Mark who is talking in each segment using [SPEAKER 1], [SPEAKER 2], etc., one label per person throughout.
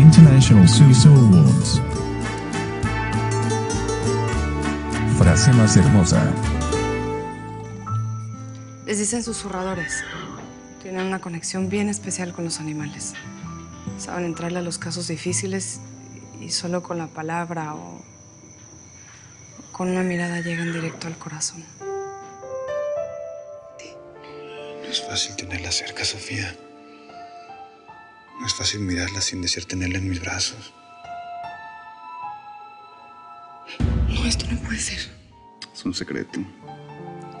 [SPEAKER 1] International Suso Awards. Frase más hermosa.
[SPEAKER 2] Les dicen susurradores. Tienen una conexión bien especial con los animales. Saben entrarle a los casos difíciles y solo con la palabra o con una mirada llegan directo al corazón.
[SPEAKER 3] No es fácil tenerla cerca, Sofía. No es fácil mirarla sin desear tenerla en mis brazos.
[SPEAKER 2] No, esto no puede ser.
[SPEAKER 3] Es un secreto.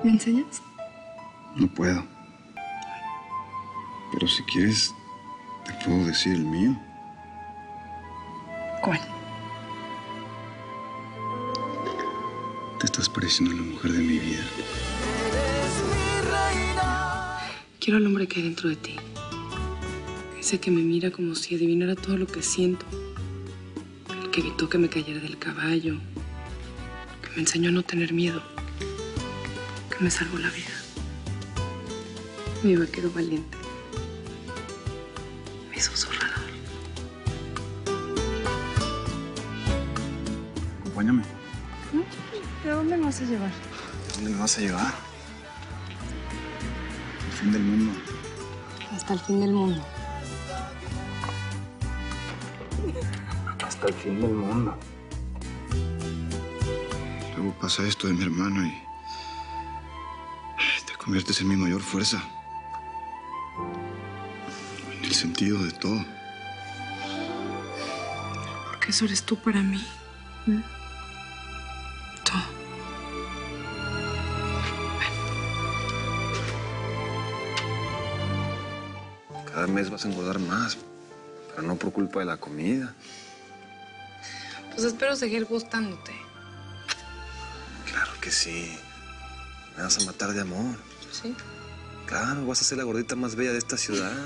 [SPEAKER 2] ¿Me enseñas?
[SPEAKER 3] No puedo. Pero si quieres, te puedo decir el mío.
[SPEAKER 2] ¿Cuál?
[SPEAKER 3] Te estás pareciendo a la mujer de mi vida.
[SPEAKER 2] Quiero al hombre que hay dentro de ti. Ese que me mira como si adivinara todo lo que siento. El que evitó que me cayera del caballo. Que me enseñó a no tener miedo. Que me salvó la vida. Mi vaquero valiente. Mi susurrador.
[SPEAKER 3] Acompáñame.
[SPEAKER 2] ¿De dónde me vas a llevar?
[SPEAKER 3] ¿Dónde me vas a llevar? El fin del mundo.
[SPEAKER 2] Hasta el fin del mundo.
[SPEAKER 3] Hasta el fin del mundo. Luego pasa esto de mi hermano y te conviertes en mi mayor fuerza. En el sentido de todo.
[SPEAKER 2] Porque eso eres tú para mí. ¿Mm? Todo.
[SPEAKER 3] Cada mes vas a engordar más, pero no por culpa de la comida.
[SPEAKER 2] Pues espero seguir gustándote.
[SPEAKER 3] Claro que sí. Me vas a matar de amor.
[SPEAKER 2] ¿Sí?
[SPEAKER 3] Claro, vas a ser la gordita más bella de esta ciudad.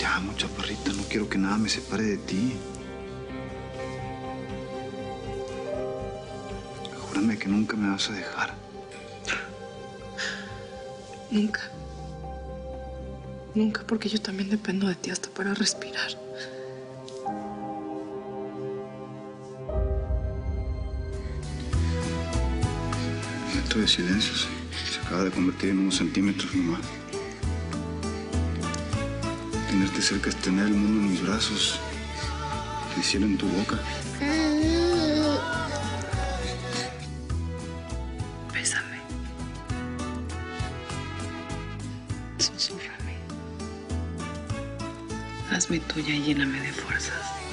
[SPEAKER 3] ya, mucha parrita, no quiero que nada me separe de ti. Júrame que nunca me vas a dejar.
[SPEAKER 2] Nunca. Nunca, porque yo también dependo de ti hasta para respirar.
[SPEAKER 3] Un momento de silencio se, se acaba de convertir en unos centímetros nomás. Tenerte cerca es tener el mundo en mis brazos, el cielo en tu boca.
[SPEAKER 2] Bésame. Susúrrame. Hazme tuya y lléname de fuerzas.